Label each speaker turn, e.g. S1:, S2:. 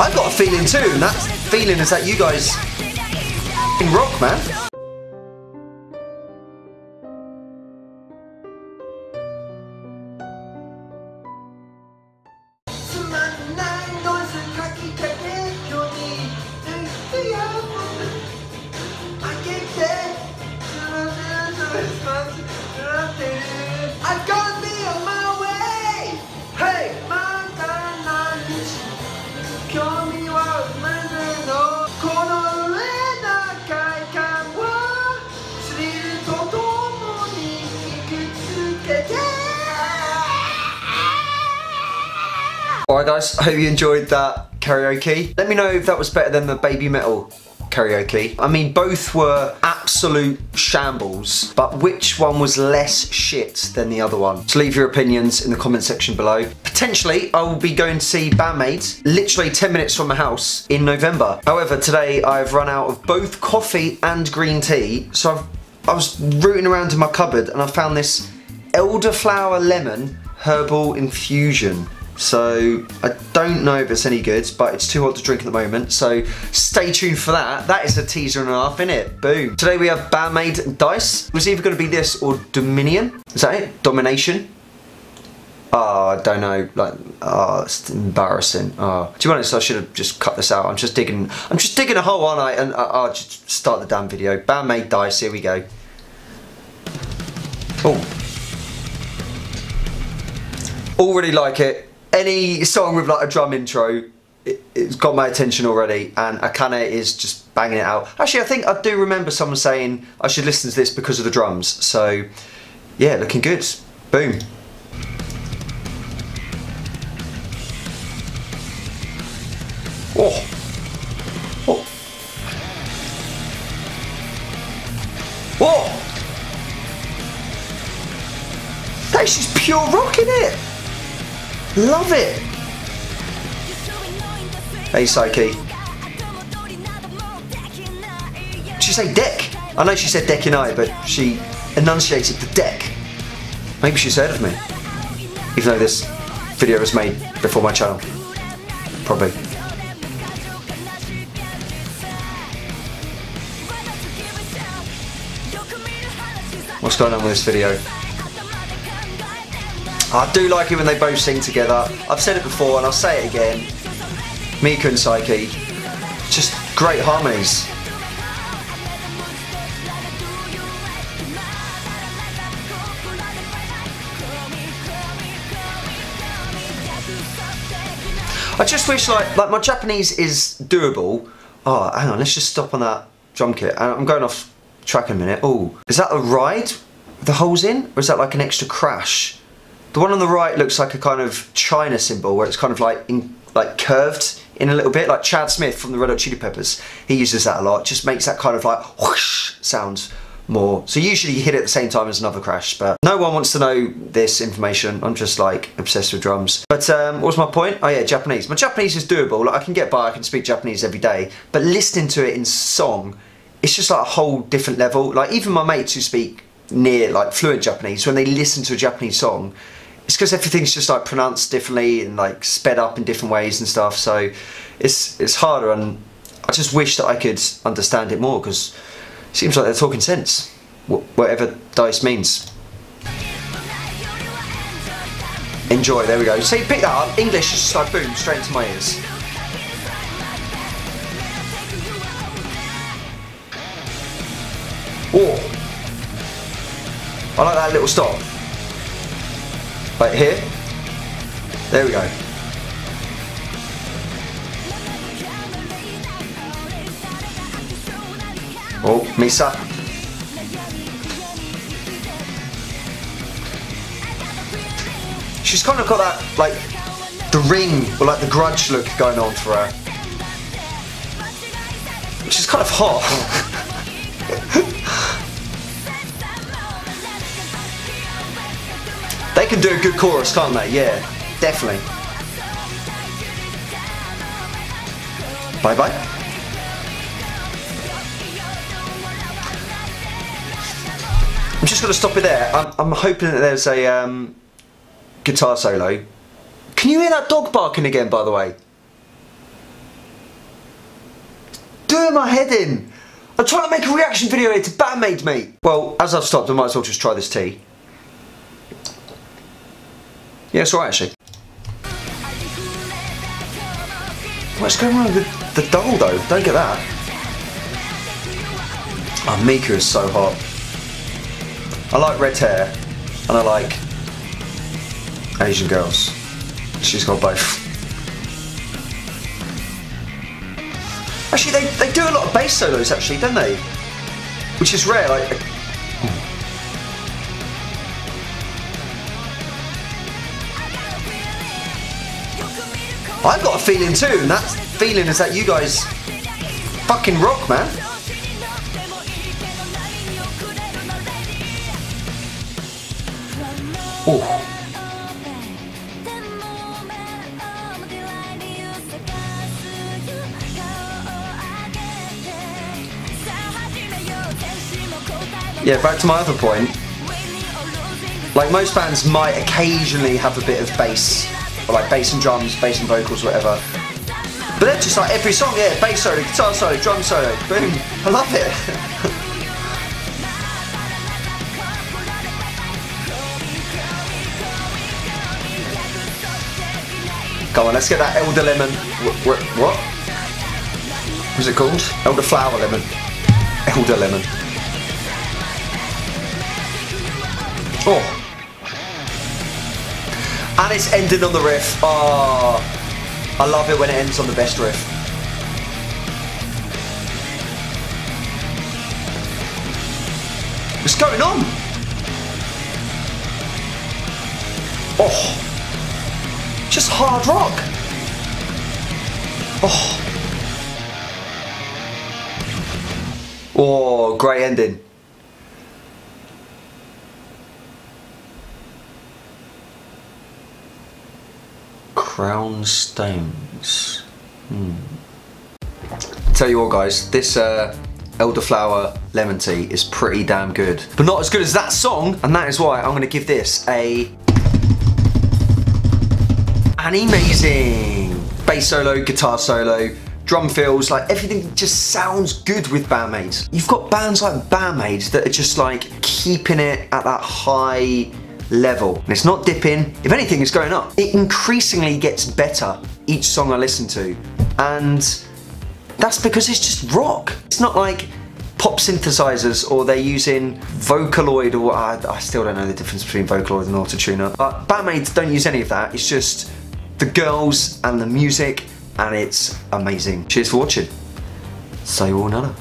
S1: I've got a feeling too, and that feeling is that you guys rock, man. Alright guys, I hope you enjoyed that karaoke. Let me know if that was better than the BABYMETAL karaoke. I mean, both were absolute shambles, but which one was less shit than the other one? So leave your opinions in the comment section below. Potentially, I will be going to see Bandmaids literally 10 minutes from my house in November. However, today I've run out of both coffee and green tea, so I've, I was rooting around in my cupboard and I found this elderflower lemon herbal infusion. So I don't know if it's any good, but it's too hot to drink at the moment. So stay tuned for that. That is a teaser and a half, in it? Boom. Today we have BAND-MAID Dice. It was either going to be this or Dominion. Is that it? Domination? Oh, I don't know. Like, oh, it's embarrassing. Oh, to be honest, I should have just cut this out. I'm just digging. I'm just digging a hole, aren't I? And uh, I'll just start the damn video. BAND-MAID Dice. Here we go. Oh. Already like it any song with like a drum intro it, has got my attention already and Akane is just banging it out. Actually I think I do remember someone saying I should listen to this because of the drums so yeah looking good. Boom. Oh. Oh. Oh. That's just pure rock in it. Love it! Hey Saiki. Did she say deck? I know she said deck in I, but she enunciated the deck. Maybe she's heard of me. Even though this video was made before my channel. Probably. What's going on with this video? I do like it when they both sing together. I've said it before and I'll say it again. Mika and Saiki, just great harmonies. I just wish like like my Japanese is doable. Oh, hang on, let's just stop on that drum kit. Uh, I'm going off track a minute. Oh, is that a ride? The holes in? Or is that like an extra crash? The one on the right looks like a kind of China cymbal where it's kind of like in, like curved in a little bit, like Chad Smith from the Red Hot Chili Peppers. He uses that a lot. Just makes that kind of like whoosh sound more. So usually you hit it at the same time as another crash, but no one wants to know this information. I'm just like obsessed with drums. But um, what was my point? Oh yeah, Japanese. My Japanese is doable. Like I can get by, I can speak Japanese every day, but listening to it in song, it's just like a whole different level. Like even my mates who speak near like fluent Japanese, when they listen to a Japanese song, it's because everything's just like pronounced differently and like sped up in different ways and stuff. So it's it's harder, and I just wish that I could understand it more because it seems like they're talking sense, whatever dice means. Enjoy. There we go. See, pick that up. English just like boom straight into my ears. Whoa. I like that little stop. Right here. There we go. Oh, Misa. She's kind of got that, like, the ring, or like the grudge look going on for her. Which is kind of hot. They can do a good chorus, can't they? Yeah, definitely. Bye bye. I'm just going to stop it there. I'm, I'm hoping that there's a um, guitar solo. Can you hear that dog barking again, by the way? doing my head in. I'm trying to make a reaction video here to BAND-MAID, mate. Well, as I've stopped, I might as well just try this tea. Yeah, it's alright actually. What's going on with the, doll though? Don't get that. Oh, Mika is so hot. I like red hair, and I like Asian girls. She's got both. Actually, they, they do a lot of bass solos, actually, don't they? Which is rare. Like, I've got a feeling too, and that feeling is that you guys fucking rock, man. Oh. Yeah, back to my other point. Like most bands might occasionally have a bit of bass, or like bass and drums, bass and vocals, whatever. But then just like every song, yeah, bass solo, guitar solo, drum solo, boom. I love it. Come on, let's get that elder lemon. Wh- wh- What? What's it called? Elder flower lemon. Elder lemon. Oh. And it's ending on the riff. Oh. I love it when it ends on the best riff. What's going on? Oh. Just hard rock. Oh. Oh, great ending. Crown stones. Hmm. Tell you what, guys, this uh, elderflower lemon tea is pretty damn good, but not as good as that song, and that is why I'm going to give this a an amazing bass solo, guitar solo, drum fills, like everything just sounds good with Bandmates. You've got bands like Bandmates that are just like keeping it at that high level. And it's not dipping, if anything, it's going up. It increasingly gets better each song I listen to. And that's because it's just rock. It's not like pop synthesizers or they're using Vocaloid or I, I still don't know the difference between Vocaloid and Autotuner. But bandmaids don't use any of that. It's just the girls and the music and it's amazing. Cheers for watching. Sayonara.